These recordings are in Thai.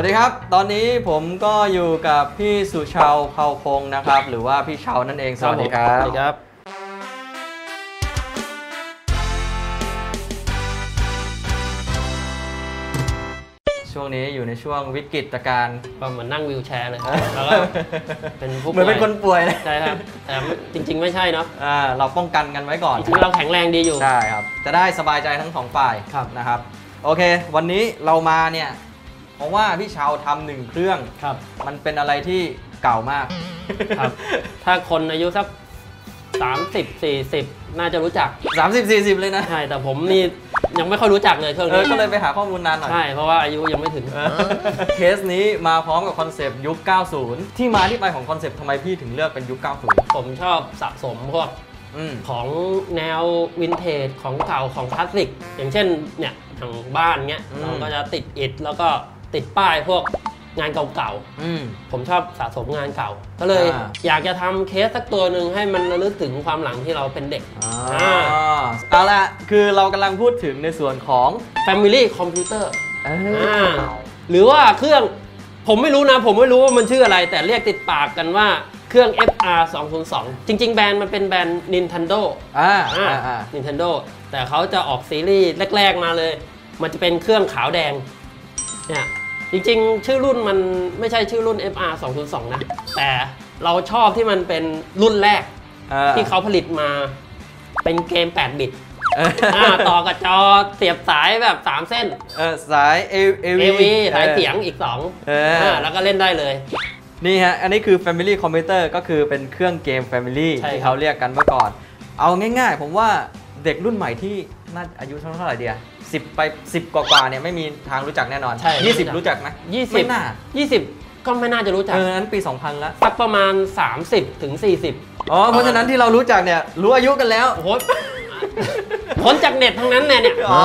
วัสดีครับ ตอนนี้ผมก็อยู่กับพี่สุชาวเผ่าพงศ์นะครับ หรือว่าพี่เชานั่นเอง สวัสดีครับ สวัสดีครับ ช่วงนี้อยู่ในช่วงวิกฤตการณ์ ก็เหมือนนั่งวิวแชร์เลยแล้วก็เป็นผู้เหมือนเป็นคนป่วยเลยใช่ครับ แต่จริง ๆ ไม่ใช่เนาะอ่าเราป้องกันกันไว้ก่อน จริงๆเราแข็งแรงดีอยู่ ใช่ครับ จะได้สบายใจทั้งสองฝ่ายครับนะครับ โอเค วันนี้เรามาเนี่ย เพราะว่าพี่เชาทำหนึ่งเครื่องครับ มันเป็นอะไรที่เก่ามากครับ ถ้าคนอายุสัก 30 40 น่าจะรู้จัก 30 40 เลยนะ ใช่ แต่ผมนี่ยังไม่ค่อยรู้จักเลยเครื่องเออนี้ก็เลยไปหาข้อมูลนานหน่อย ใช่ เพราะว่าอายุยังไม่ถึงเออเคสนี้มาพร้อมกับคอนเซปต์ยุค 90 ที่มาที่ไปของคอนเซปต์ทำไมพี่ถึงเลือกเป็นยุค 90 ผมชอบสะสมพวกอืม ของแนววินเทจของเก่าของคลาสสิก อย่างเช่นเนี่ยทางบ้านเงี้ยอืม เราก็จะติดอิฐแล้วก็ ติดป้ายพวกงานเก่าอืมๆผมชอบสะสมงานเก่า ก็เลยอ่าอยากจะทำเคสสักตัวหนึ่งให้มันระลึกถึงความหลังที่เราเป็นเด็กอ่าอ่าเอาละคือเรากำลังพูดถึงในส่วนของ Family Computer เออ่าอหรือว่าเครื่องผมไม่รู้นะ ผมไม่รู้ว่ามันชื่ออะไร แต่เรียกติดปากกันว่าเครื่อง FR 202จริง ๆ แบรนด์มันเป็นแบรนด์ Nintendo อ่าอ่าอ่าอ่า Nintendo แต่เขาจะออกซีรีส์แรก ๆ มาเลย มันจะเป็นเครื่องขาวแดงเนี่ย จริงๆ ชื่อรุ่นมันไม่ใช่ชื่อรุ่น FR 202นะ แต่เราชอบที่มันเป็นรุ่นแรกอ่าที่เขาผลิตมาเป็นเกม 8 บิตเอออ่าต่อกับจอเสียบสายแบบ 3 เส้นเออสาย A AV AV สายเสียงอีก2เอออ่าแล้วก็เล่นได้เลยนี่ฮะ อันนี้คือ Family Computer ก็คือเป็นเครื่องเกม Family ใช่ที่ครับเขาเรียกกันเมื่อก่อน เอาง่ายๆ ผมว่าเด็กรุ่นใหม่ที่น่าอายุเท่าไหร่เดีย สิบไปสิบกว่าๆเนี่ยไม่มีทางรู้จักแน่นอน ใช่ยี่สิบรู้จักไหม20ไม่น่า20 ก็ไม่น่าจะรู้จักเออนั้นปี 2000แล้วสักประมาณ 30ถึง40 อ๋อ เพราะฉะนั้นที่เรารู้จักเนี่ยรู้อายุกันแล้วโอ้โหพ้นจากเน็ตทั้งนั้นเนี่ยเนี่ยอ๋อ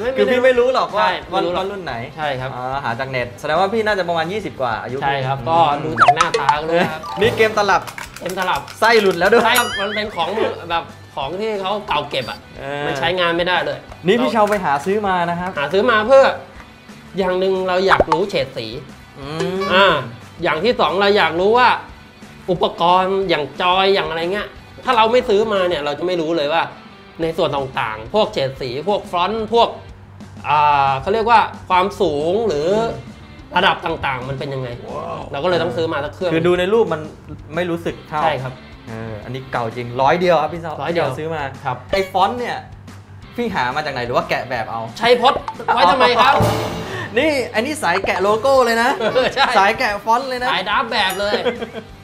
ไม่ไม่คือพี่ไม่รู้หรอกว่าใช่ไม่ว่ารู้หรอกว่ารุ่นไหนใช่ครับอ๋อหาจากเน็ตแสดงว่าพี่น่าจะประมาณ 20 กว่าอายุใช่ครับอืมก็ดูจากหน้าตาก็รู้ครับนี่เกมตลับเต็มตลับไส้หลุดแล้วด้วยใช่ครับมันเป็นของมือแบบ ของที่เขาเก่าเก็บอะเออ มันใช้งานไม่ได้เลยนี่พี่เชาไปหาซื้อมานะครับหาซื้อมาเพื่อ อย่างหนึ่งเราอยากรู้เฉดสีอืมอ่าอย่างที่สองเราอยากรู้ว่า อุปกรณ์อย่างจอยอย่างอะไรเงี้ยถ้าเราไม่ซื้อมาเนี่ยเราจะไม่รู้เลยว่า ในส่วนต่างๆ พวกเฉดสี พวกฟอนต์พวกอ่าเขาเรียกว่าความสูงหรือระดับต่างๆ มันเป็นยังไง เราก็เลยต้องซื้อมาสักเครื่อง คือดูในรูปมันไม่รู้สึกเท่าใช่ครับ เอออันนี้เก่าจริงร้อยเดียวครับพี่เชาร้อยเดียวซื้อมาครับไอฟอนต์เนี่ยพี่หามาจากไหนหรือว่าแกะแบบเอา ใช้พดไว้ทำไมครับ นี่อันนี้สายแกะโลโก้เลยนะเออใช่สายแกะฟอนต์เลยนะสายดัดแบบเลย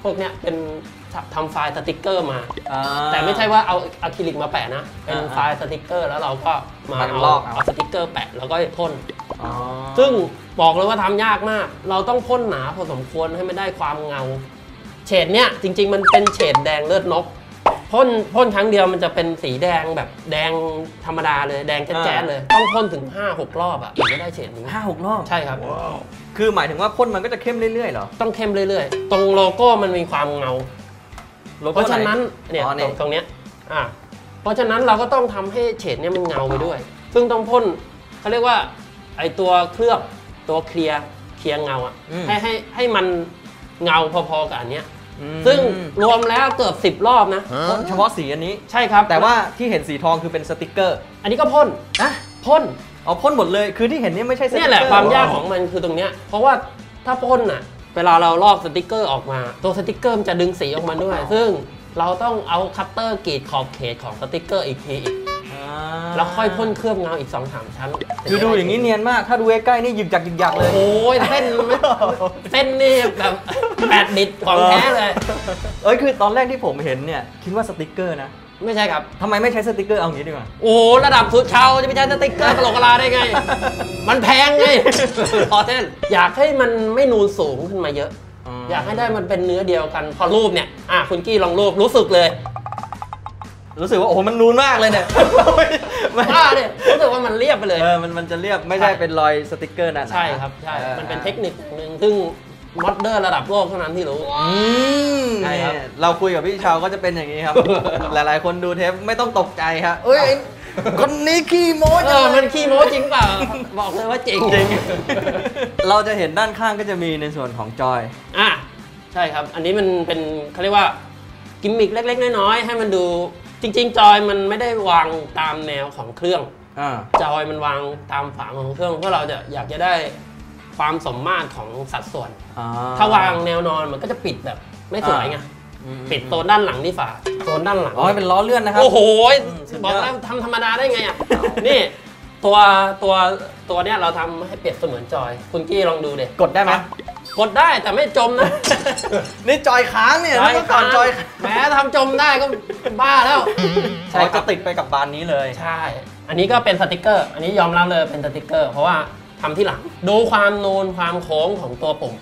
พวกเนี้ยเป็นทำไฟล์สติกเกอร์มาอ่าแต่ไม่ใช่ว่าเอาอะคริลิกมาแปะนะ เป็นอ่าไฟล์สติกเกอร์แล้วเราก็มามันเอาลอกเอาเอาสติกเกอร์แปะแล้วก็พ่นอ๋อซึ่งบอกเลยว่าทำยากมาก เราต้องพ่นหนาพอสมควรให้มันได้ความเงาเฉดเนี้ยจริง ๆ มันเป็นเฉดแดงเลือดนกพ่นพ่นครั้งเดียวมันจะเป็นสีแดงแบบแดงธรรมดาเลยแดงแจ๊ดๆเลย ต้องพ่นถึง 5-6 รอบอะถึงจะได้เฉดนี้ห้าหกรอบ ใช่ครับ คือหมายถึงว่าพ่นมันก็จะเข้มเรื่อยๆเหรอ ต้องเข้มเรื่อยๆ ตรงโลโก้มันมีความเงา โลเพโก้ราะฉะนั้นไหเนี่ยอ๋อตรงตรงเนี้ยอ่าเพราะฉะนั้นเราก็ต้องทำให้เฉดเนี่ยมันเงาไปด้วย ซึ่งต้องพ่นเขาเรียกว่าไอตัวเคลือบตัว clear clear เงาอะอืม ให้ให้ให้มันเงาพอๆกับอันเนี้ยอืม ซึ่งรวมแล้วเกือบ 10 รอบนะ พ่นเฉพาะสีอันนี้ ใช่ครับ แต่ว่าที่เห็นสีทองคือเป็นสติกเกอร์ อันนี้ก็พ่นอะพ่นเอาพ่นหมดเลยคือที่เห็นนี่ไม่ใช่สติกเกอร์เนี่ยแหละความยากของมันคือตรงเนี้ยเพราะว่าถ้าพ่นอะเวลาเราลอกสติกเกอร์ออกมา ตัวสติกเกอร์มันจะดึงสีออกมาด้วย ซึ่งเราต้องเอาคัตเตอร์กรีดขอบเขตของสติกเกอร์อีกทีอีกอ่าแล้วค่อยพ่นเคลือบเงาอีก2อสามชั้นคือดูอย่างนี้เนียนมาก ถ้าดูใกล้ๆนี่หยึกยักหยึกยักเลย โอ้ยเส้นไม่เส้นนี่แบบ แปดบิตของแท้เลย เอ้ยคือตอนแรกที่ผมเห็นเนี่ยคิดว่าสติกเกอร์นะ ไม่ใช่ครับทำไมไม่ใช้สติกเกอร์เอางี้ดีกว่า โอ้โหระดับสุดเชาจะไปใช้สติ๊กเกอร์กะโหลกกะลาได้ไง มันแพงไงพอเส้นอยากให้มันไม่นูนสูงขึ้นมาเยอะ อยากให้ได้มันเป็นเนื้อเดียวกันพอลูบเนี่ยอะคุณกี้ลองลูบรู้สึกเลยรู้สึกว่าโอ้โหมันนูนมากเลยเนี่ยไม่ว่าเนี่ยรู้สึกว่ามันเรียบไปเลยเออมันมันจะเรียบไม่ได้เป็นรอยสติกเกอร์นะใช่ครับใช่ออมันเป็นเทคนิคอย่างหนึ่งซึ่ง modder ระดับโลกเท่านั้นที่รู้อืมใช่ครับเนี่ยเราคุยกับพี่ชาวก็จะเป็นอย่างนี้ครับ หลายๆ คนดูเทปไม่ต้องตกใจครับเอ้ยไอ้คนนี้ขี้โม้เอจังอเลมัยนขี้โม้จริงเปล่า บอกเลยว่าจริงจริงเราจะเห็นด้านข้างก็จะมีในส่วนของจอย อะใช่ครับ อันนี้มันเป็นเขาเรียกว่า กิมมิคเล็ก ๆ น้อยๆให้มันดูจริง ๆ จอยมันไม่ได้วางตามแนวของเครื่อง อ่า จอยมันวางตามฝาของเครื่องเพราะเราจะอยากจะได้ ความสมมาตรของสัดส่วน อ่ถ้าวางแนวนอนมันก็จะปิดแบบไม่สวยไง อืมปิดโซนด้านหลังที่ฝาโซนด้านหลัง อ๋อให้เป็นล้อเลื่อนนะครับ โอ้โห อืมสุดยอด บอกแล้วทำธรรมดาได้ไงอะ นี่ตัวตัวตัวเนี้ยเราทำให้เปรียบเสมือนจอย คุณกี้ลองดูเด็กดได้ไหมกดได้แต่ไม่จมนะนี่จอยค้างเนี่ยเมื่อก่อนจอยแหมทำจมได้ก็บ้าแล้ว ใช่จะติดไปกับบานนี้เลย ใช่ อันนี้ก็เป็นสติกเกอร์ อันนี้ยอมรับเลยเป็นสติกเกอร์ เพราะว่า ทำที่หลัง ดูความนูนความโค้งของตัวปุ่ม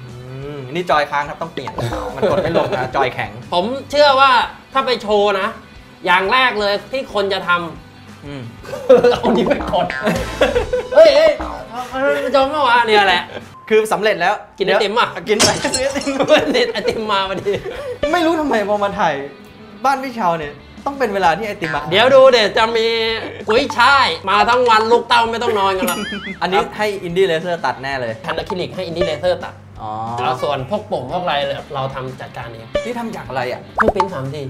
อืมนี่จอยค้างครับต้องเปลี่ยน มันกดไม่ลงนะจอยแข็ง ผมเชื่อว่าถ้าไปโชว์นะ อย่างแรกเลยที่คนจะทำอืมเอานี้วไปกดเฮ้ยเฮ้ยจมเมื่อวานเนี่ยแหละ คือสำเร็จแล้วกินไอติมอะกินไปซื้อไอติมเพื่อนติดไอติมมาพอดี ไม่รู้ทำไมพอมาถ่ายบ้านพี่เชาวเนี่ย ต้องเป็นเวลาที่ไอติมมาเดี๋ยวดูเดี๋ยวจะมีกุ้ยช่ายมาทั้งวันลูกเต้าไม่ต้องนอนกันหรอกอันนี้ให้อินดี้เลเซอร์ตัดแน่เลยแผ่นอะคริลิกให้อินดี้เลเซอร์ตัดอ๋อแล้วส่วนพวกปุ่มพวกอะไรเราทำจัดการเองนี่ทำจากอะไรอะเครื่องปริ้นสาม D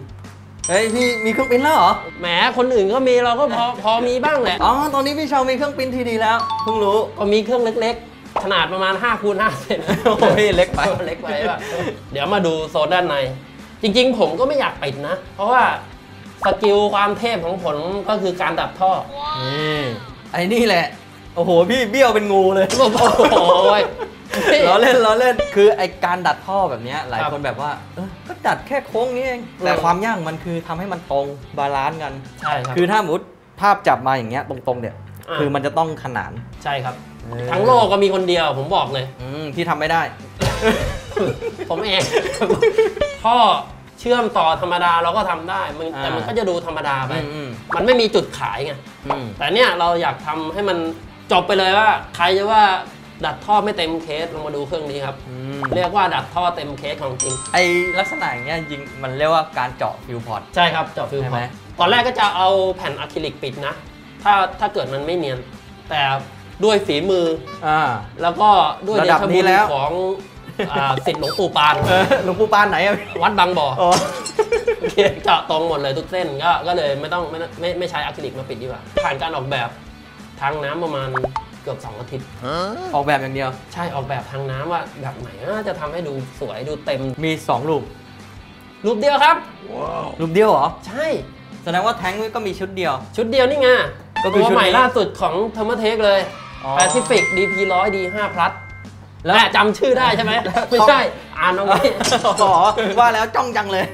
เฮ้ยพี่มีเครื่องปริ้นแล้วเหรอแหมคนอื่นก็มีเราก็พอพอมีบ้างแหละอ๋อตอนนี้พี่เชาวมีเครื่องปริ้น3D แล้วเพิ่งรู้ก็มีเครื่องเล็กๆขนาดประมาณ5คูณ5เซนต์โอ้ยเล็กไปเล็กไปว่ะเดี๋ยวมาดูโซนด้านใน จริง ๆ ผมก็ไม่อยากปิดนะ เพราะว่า skill ความเทพของผมก็คือการดัดท่อนี่ไอ้นี่แหละ โอ้โห พี่เบี้ยวเป็นงูเลย โอ้โหล้อเล่นล้อเล่น คือไอการดัดท่อแบบเนี้ยหลายครับคนแบบว่าเออก็ดัดแค่โค้งนี้เอง แต่อืมความยากมันคือทำให้มันตรง balance กัน ใช่ครับ คือถ้าสมมติภาพจับมาอย่างเงี้ยตรงๆเนี่ยอ่าคือมันจะต้องขนาน ใช่ครับเออทั้งโลกก็มีคนเดียวผมบอกเลยอืมที่ทำไม่ได้ ผมเองท่อ เชื่อมต่อธรรมดาเราก็ทำได้มันอ่าแต่มันก็จะดูธรรมดาไปอืมอืมมันไม่มีจุดขายไงอืมแต่เนี่ยเราอยากทำให้มันจบไปเลยว่า ใครจะว่าดัดท่อไม่เต็มเคสลองมาดูเครื่องนี้ครับอืมเรียกว่าดัดท่อเต็มเคสของจริง ไอลักษณะอย่างเงี้ยจริงๆมันเรียกว่าการเจาะ fill port ใช่ครับเจาะฟิลใช่พไหอมร์ตตอนแรกก็จะเอาแผ่นอะคริลิกปิดนะ ถ้าถ้าเกิดมันไม่เนียน แต่ด้วยฝีมืออ่าแล้วก็ด้วยระเดดับชนี้บุญแล้วของ อ่าสิทธิ์หลวงปู่ปาน เออหลวงปู่ปานไหนอะพี่วัดบางบ่ออ๋อโอเคเจาะตรงหมดเลยทุกเส้นก็ก็เลยไม่ต้องไม่ไม่ไม่ใช้อะคริลิกมาปิดดีกว่า ผ่านการออกแบบทางน้ำประมาณเกือบ 2 อาทิตย์ ออกแบบอย่างเดียว ใช่ออกแบบทางน้ำว่าแบบไหนน่าจะทำให้ดูสวยดูเต็ม มีสองรูปรูปเดียวครับ รูปเดียวเหรอ ใช่แสดงว่าแท้งก็มีชุดเดียว ชุดเดียวนี่ไงก็คือตัวชุดนี้ใหม่ล่าสุดของเทอร์มเทคเลยอ๋อ Pacific DP 100 D 5 plus แล้ว แม่จำชื่อได้ใช่ไหมไม่ใช่อ่านเอาไว้อ๋อว่าแล้วจ้องจังเลย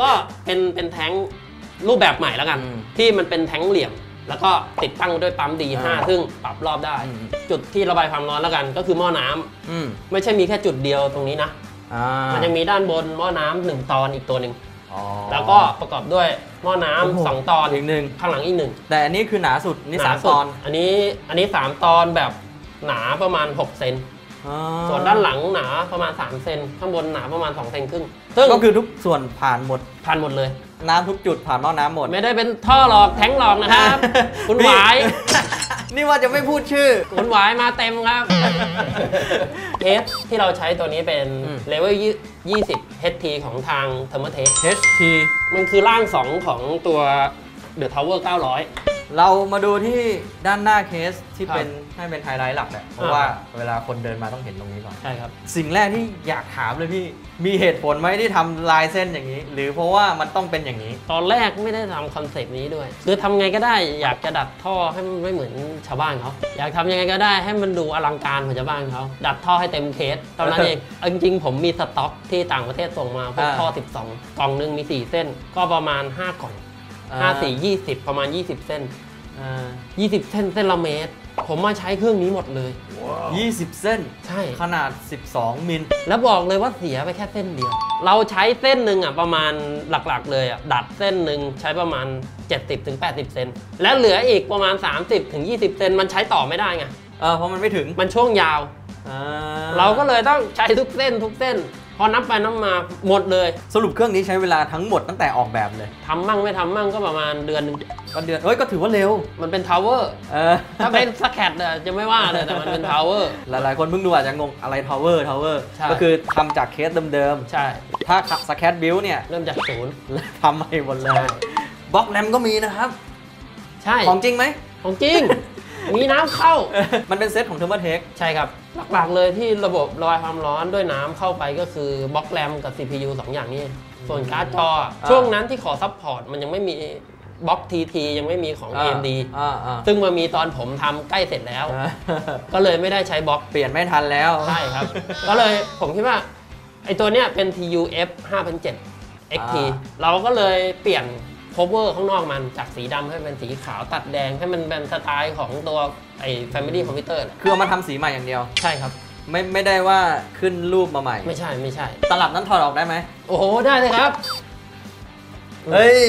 ก็เป็นเป็นแท้งรูปแบบใหม่แล้วกันอืมที่มันเป็นแท้งเหลี่ยม แล้วก็ติดตั้งด้วยปั๊ม D5 อ่าซึ่งปรับรอบได้อืมจุดที่ระบายความร้อนแล้วกัน ก็คือหม้อน้ำอืมไม่ใช่มีแค่จุดเดียวตรงนี้นะอ่ามันยังมีด้านบนหม้อน้ำหนึ่งตอนอีกตัวหนึ่งอ๋อแล้วก็ประกอบด้วยหม้อน้ำโอ้โหสองตอนอีกหนึ่งข้างหลังอีกหนึ่งแต่อันนี้คือหนาสุดนี่สามหสุตดอน อันนี้อันนี้3ตอนแบบหนาประมาณ 6 เซนอ่า ส่วนด้านหลังหนาประมาณ 3 เซนข้างบนหนาประมาณ 2 เซนครึ่งซึ่งก็คือทุกส่วนผ่านหมดพันหมดเลย น้ำทุกจุดผ่านหม้อน้ำหมด ไม่ได้เป็นท่อหลอกแท้งหลอกนะครับ คุณหวาย นี่ว่าจะไม่พูดชื่อ คุณหวายมาเต็มครับเคสที่เราใช้ตัวนี้เป็นอืมเลเวล20 HT ของทาง t h e r m o t e c HT มันคือร่าง 2 ของตัว The Tower 900 เรามาดูที่ด้านหน้าเคสที่ครับเป็นให้เป็นไฮไลท์หลักแหละเพราะอ่าว่าเวลาคนเดินมาต้องเห็นตรงนี้ก่อนใช่ครับสิ่งแรกที่อยากถามเลยพี่มีเหตุผลไหมที่ทำลายเส้นอย่างนี้ หรือเพราะว่ามันต้องเป็นอย่างนี้ ตอนแรกไม่ได้ทำ concept นี้ด้วย คือทำไงก็ได้อยากจะดัดท่อให้มันไม่เหมือนชาวบ้านเขาอยากทำยังไงก็ได้ให้มันดูอลังการเหมือนชาวบ้านเขาดัดท่อให้เต็มเคสตอนนั้นเองเอาจริงๆผมมีสต็อกที่ต่างประเทศส่งมาพวกอ่าท่อ 12 กล่องหนึงมี 4 เส้น ก็ประมาณ 5 กล่อง 5 4 20ประมาณ 20 เส้นอ่า20เส้นเส้นละเมตร ผมมาใช้เครื่องนี้หมดเลย 20 เส้น ใช่ ขนาด 12 มิล แล้วบอกเลยว่าเสียไปแค่เส้นเดียว เราใช้เส้นหนึ่งอะประมาณหลักๆ เลยอะดัดเส้นหนึ่งใช้ประมาณ 70-80 เซนและเหลืออีกประมาณ 30-20 เซนมันใช้ต่อไม่ได้ไง เออเพราะมันไม่ถึง มันช่วงยาวอ่เราก็เลยต้องใช้ทุกเส้นทุกเส้น พอนับไปนับมาหมดเลย สรุปเครื่องนี้ใช้เวลาทั้งหมดตั้งแต่ออกแบบเลยทำมั่งไม่ทำมั่งก็ประมาณเดือนหนึง ก็เดือนเอ้ยก็ถือว่าเร็ว มันเป็น tower เออถ้าเป็น scratch เนี่ยจะไม่ว่าเลยแต่มันเป็น tower หลายๆ คนเพิ่งดูอาจจะงงอะไร tower tower ใช่ ก็คือทำจากเคสเดิมใช่ ๆ ถ้าscratch build เนี่ยเริ่มจากศูนย์ทำใหม่หมดเลย block RAM ก็มีนะครับ ใช่ ของจริงไหมของจริง มีน้ำเข้า มันเป็นเซตของเทอร์ t เทคใช่ครับ หลักๆเลยที่ระบบระบายความร้อนด้วยน้ำเข้าไปก็คือ block RAM กับ CPU 2 อย่างนี้ ส่วนการ์ดจออะช่วงนั้นที่ขอซัพพอร์ตมันยังไม่มีบล็อก TT ยังไม่มีของ AMD อ่าอ่าซึ่งมามีตอนผมทำใกล้เสร็จแล้วอ่าก็เลยไม่ได้ใช้บล็อก เปลี่ยนไม่ทันแล้ว ใช่ครับ ก็เลยผมคิดว่าไอตัวเนี้ยเป็น TUF 5007 XT อ่าเราก็เลยเปลี่ยน cover ข้างนอกมันจากสีดำให้เป็นสีขาวตัดแดงให้มันเป็นสไตล์ของตัวไอ Family Computer แหละคือเอามาทำสีใหม่อย่างเดียว ใช่ครับ ไม่ไม่ได้ว่าขึ้นรูปมาใหม่ ไม่ใช่ไม่ใช่ ตลับนั้นถอดออกได้ไหมโอ้โห ได้เลยครับ เฮ้ย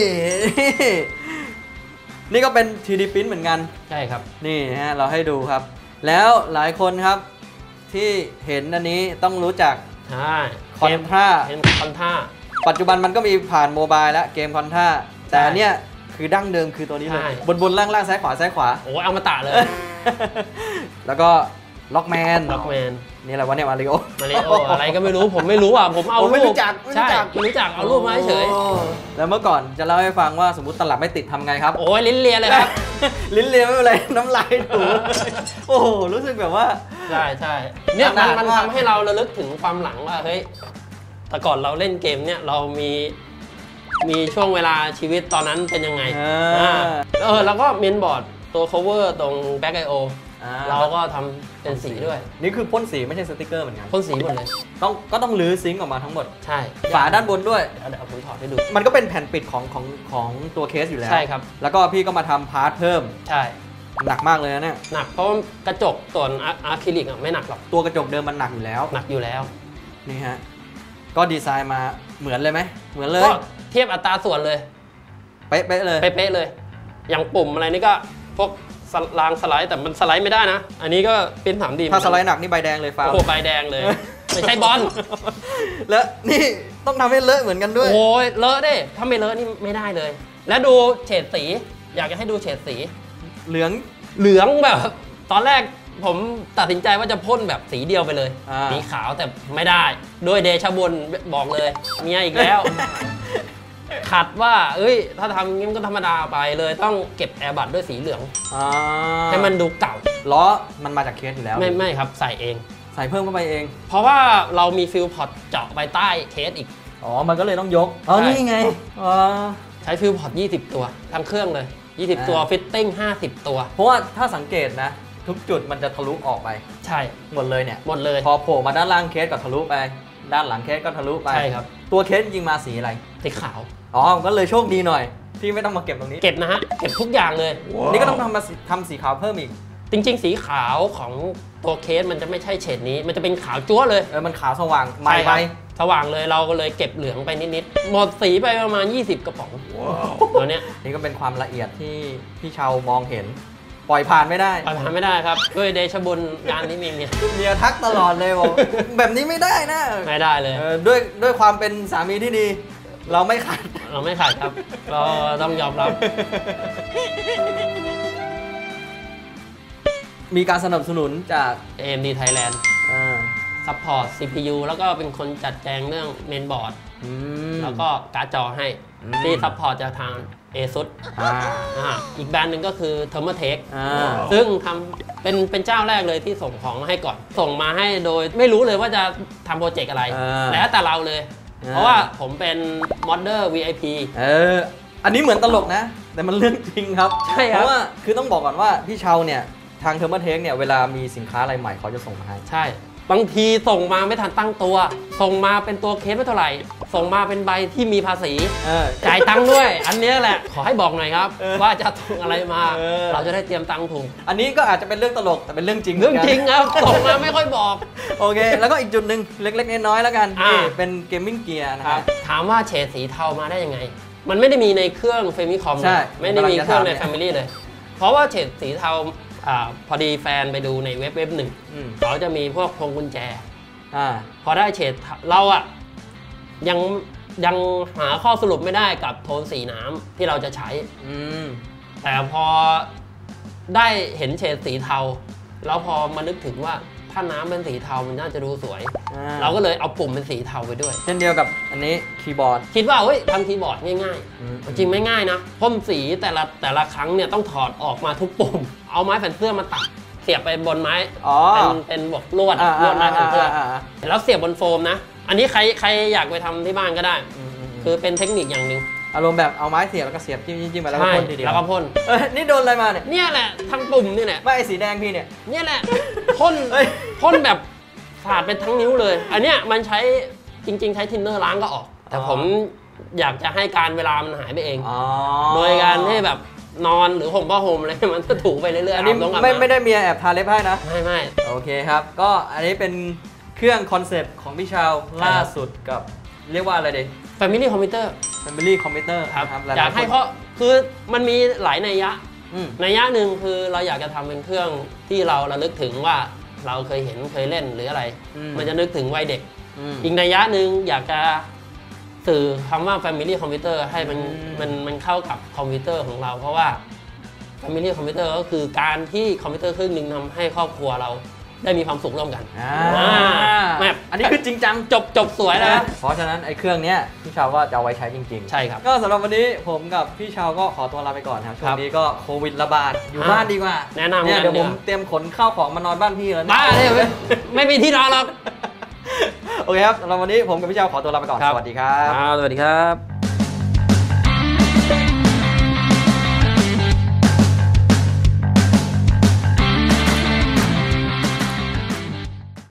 นี่ก็เป็น 3D Print เหมือนกัน ใช่ครับ นี่ฮะเราให้ดูครับ แล้วหลายคนครับที่เห็นอันนี้ต้องรู้จักใช่ Contra เห็น Contra ปัจจุบันมันก็มีผ่าน mobile แล้วเกม Contra แต่ใช่อันเนี้ยคือดั้งเดิมคือตัวนี้เลย ใช่ บนบนล่างล่างซ้ายขวาซ้ายขวา โอ้ยเอามาตะเลย แล้วก็ Rockman Rockman นี่แหละวะเนี่ย Mario Mario อะไรก็ไม่รู้ผมไม่รู้อะ ผมเอาผมไม่รูรู้ปจักไม่รู้ใช่จักไม่รู้จักเอารูปมาเฉยโอ้แล้วเมื่อก่อนจะเล่าให้ฟังว่าสมมติตลับไม่ติดทำไงครับโอ้ยลิ้นเลียเลยครับ ลิ้นเลียไม่เป็นไรน้ำลายถูโอ้โหรู้สึกแบบว่า ใช่ใช่เนี่ยขมันนาดมันว่า ทำให้เราระลึกถึงความหลังว่าเฮ้ยแต่ก่อนเราเล่นเกมเนี่ยเรามี มีช่วงเวลาชีวิตตอนนั้นเป็นยังไงเออ่าอเออแล้วก็เมนบอร์ดตัว cover ตรง back IO อ่าเราก็ทำเป็นสีด้วย นี่คือพ่นสีไม่ใช่สติกเกอร์เหมือนกันพ่นสีหมดเลยต้องก็ต้องรื้อซิงค์ออกมาทั้งหมด ใช่ ฝาด้านบนด้วยเดี๋ยวเดี๋ยวผมถอดให้ดู มันก็เป็นแผ่นปิดของของของตัวเคสอยู่แล้ว ใช่ครับ แล้วก็พี่ก็มาทำ part เพิ่ม ใช่ หนักมากเลยนะเนี่ย หนักเพราะว่ากระจกส่วนอะอะคริลิกอะไม่หนักหรอก ตัวกระจกเดิมมันหนักอยู่แล้ว หนักอยู่แล้ว นี่ฮะ ก็ดีไซน์มาเหมือนเลยไหมเหมือนเลยก็เทียบอัตราส่วนเลย เป๊ะๆเลยเป๊ะๆเลย อย่างปุ่มอะไรนี่ก็พวกสลางสไลด์แต่มันสไลด์ไม่ได้นะ อันนี้ก็เป็น3D ถ้าสไลด์หนักนี่ใบแดงเลยฟาวโอ้โหใบแดงเลย ไม่ใช่บอลแล้วนี่ต้องทำให้เลอะเหมือนกันด้วย โอ้ยเลอะเด้ถ้าไม่เลอะนี่ไม่ได้เลย แล้วดูเฉดสี อยากจะให้ดูเฉดสี เหลืองเหลืองแบบ ตอนแรก ผมตัดสินใจว่าจะพ่นแบบสีเดียวไปเลย อ่า สีขาวแต่ไม่ได้โดยเดชะบุญบอกเลย เมียอีกแล้ว ขัดว่า เอ้ย ถ้าทำงี้มันก็ธรรมดาไปเลยต้องเก็บแอร์บัตด้วยสีเหลือง อ่าให้มันดูเก่า ล้อมันมาจากเคสอยู่แล้วไม่ไม่ครับใส่เอง ใส่เพิ่มเข้าไปเอง เพราะว่าเรามี fill port เจาะไปใต้เคสอีก อ๋อ มันก็เลยต้องยกอ๋อใช่ นี่ไงอ๋อ ใช้ fill port 20 ตัว ทั้งเครื่องเลย 20 ตัวอ่า fitting 50 ตัว เพราะว่าถ้าสังเกตนะ ทุกจุดมันจะทะลุออกไป ใช่หมดเลยเนี่ยหมดเลย พอโผล่มาด้านล่างเคสก็ทะลุไป ด้านหลังเคสก็ทะลุไปใช่ครับตัวเคสจริงมาสีอะไรสีขาวอ๋อก็เลยโชคดีหน่อยที่ไม่ต้องมาเก็บตรงนี้เก็บนะฮะเก็บทุกอย่างเลย นี่ก็ต้องทำมาสีทำสีขาวเพิ่มอีก จริง ๆ สีขาวของตัวเคสมันจะไม่ใช่เฉดนี้ มันจะเป็นขาวจั๊วเลยเออมันขาวสว่างใหม่ใช่คไปรับสว่างเลยเราก็เลยเก็บเหลืองไปนิดๆหมดสีไปประมาณ 20 กระป๋องตัวเนี้ยนี่ก็เป็นความละเอียดที่พี่ชาวมองเห็น ปล่อยผ่านไม่ได้ปล่อยผ่านไม่ได้ครับด้วยเดชะบุญการที่มีเมียเมียทักตลอดเลยบอกแบบนี้ไม่ได้นะไม่ได้เลยเออด้วยด้วยความเป็นสามีที่ดี เราไม่ขัดเราไม่ขาดครับ เราต้องยอมรับ มีการสนับสนุนจาก AMD Thailand อ่าซัพพอร์ต CPU แล้วก็เป็นคนจัดแจงเรื่องเมนบอร์ดอืมแล้วก็การ์ดจอให้อืม ที่ support จากทาง ASUS อ่าอ่าอีกแบรนด์หนึ่งก็คือ Thermaltake อ่าซึ่งทำเป็นเป็นเจ้าแรกเลยที่ส่งของมาให้ก่อน ส่งมาให้โดยไม่รู้เลยว่าจะทำ project อะไรอ่าแล้วแต่เราเลยอ่าเพราะว่าผมเป็นมอดเดอร์ VIP เอออันนี้เหมือนตลกนะ แต่มันเรื่องจริงครับ ใช่ครับ เพราะว่าคือต้องบอกก่อนว่าพี่ชาวเนี่ยทาง Thermaltake เนี่ยเวลามีสินค้าอะไรใหม่เขาจะส่งมาให้ ใช่ บางทีส่งมาไม่ทันตั้งตัว ส่งมาเป็นตัวเคสไม่เท่าไหร่ ส่งมาเป็นใบที่มีภาษีเออจ่ายตังค์ด้วย อันเนี้ยแหละ ขอให้บอกหน่อยครับเออว่าจะส่งอะไรมาเออเราจะได้เตรียมตังค์ถูก อันนี้ก็อาจจะเป็นเรื่องตลกแต่เป็นเรื่องจริง เรื่องจริงเหมือนกันครับส่งมาไม่ค่อยบอก โอเค แล้วก็อีกจุดหนึ่งเล็กๆน้อยๆแล้วกันอ่านี่เป็น gaming gear นะครับถามว่าเฉดสีเทามาได้ยังไง มันไม่ได้มีในเครื่อง Famicom ใช่ไม่ได้มีเครื่องในผมกำลังจะถาม Family เลย เพราะว่าเฉดสีเทา อ่าพอดีแฟนไปดูในเว็บเว็บหนึ่งอืมเขาจะมีพวกพวงกุญแจ อ่า พอได้เฉดเราอะยังยังหาข้อสรุปไม่ได้กับโทนสีน้ำที่เราจะใช้ อืม แต่พอได้เห็นเฉดสีเทา แล้วพอมานึกถึงว่า ถ้าน้ำเป็นสีเทามันน่าจะดูสวย อ่า เราก็เลยเอาปุ่มเป็นสีเทาไปด้วย เช่นเดียวกับอันนี้คีย์บอร์ด คิดว่าเฮ้ยทำคีย์บอร์ดง่ายอืม ๆ จริงไม่ง่ายนะพ่นสีแต่ละแต่ละครั้งเนี่ยต้องถอดออกมาทุกปุ่ม เอาไม้แผ่นเสื้อมาตัด เสียบไปบนไม้อ๋อเป็นเป็นบวกลวดอ่าลวดไม้แผ่นเสื้ออ่าอ่าแล้วเสียบบนโฟมนะ อันนี้ใครใครอยากไปทำที่บ้านก็ได้ อืมอืมอืมคือเป็นเทคนิคอย่างหนึ่ง อารมณ์แบบเอาไม้เสียบแล้วก็เสียบจิ้มจิ้มจิ้มไปแล้วก็ใช่พ่นทีเดียวแล้วก็พ่นเอ้ยนี่โดนอะไรมาเนี่ยเนี่ยแหละทั้งปุ่มนี่แหละไม่ไอสีแดงพี่เนี่ยเนี่ยแหละพ่นเฮ้ย พ่นแบบสาดเป็นทั้งนิ้วเลย อันเนี้ยมันใช้จริง ๆ ใช้ทินเนอร์ล้างก็ออก แต่อ๋อ ผมอยากจะให้การเวลามันหายไปเอง อ๋อโดยการที่แบบนอนหรือห่มผ้าห่มอะไร มันก็ถูไปเรื่อยๆอันนี้อาบน้ำไม่อาบน้ำไม่ได้เมียแอบทาเล็บให้นะ ไม่ไม่ โอเคครับ ก็อันนี้เป็นเครื่อง concept ของพี่ชาวใช่ครับล่าสุดกับ เรียกว่าอะไรดี Family Computer Family Computer ครับนะหลอยากๆให้คนเพราะคือมันมีหลายนัยยะอืมนัยยะหนึ่งคือเราอยากจะทำเป็นเครื่องที่เราระลึกถึงว่าเราเคยเห็นเคยเล่นหรืออะไรอืมมันจะนึกถึงวัยเด็กอืมอีกนัยยะหนึ่งอยากจะสื่อคำว่า Family Computer ให้มันอืมมันมันเข้ากับคอมพิวเตอร์ของเรา เพราะว่า Family Computer ก็คือการที่คอมพิวเตอร์เครื่องหนึ่งทำให้ครอบครัวเรา ได้มีความสุขร่วมกันอ่าอ่าแม่อันนี้คือจริงจังจบจบสวยนะ เพราะฉะนั้นไอ้เครื่องเนี้ยพี่ชาวก็จะเอาไว้ใช้จริงๆ ใช่ครับ ก็สำหรับวันนี้ผมกับพี่ชาวก็ขอตัวลาไปก่อนครับช่วครังบนี้ก็โควิดระบาดอยู่อ่าบ้านดีกว่า แนะนำเนี่ยกันเดี๋ยวผมเดี๋ยวเตรียมขนข้าวของมานอนบ้านพี่แล้วบ้าเลยไม่ไม่มีที่นอนหรอกโอเคครับสำหรับวันนี้ผมกับพี่ชาวขอตัวลาไปก่อนครับสวัสดีครับสวัสดีครับ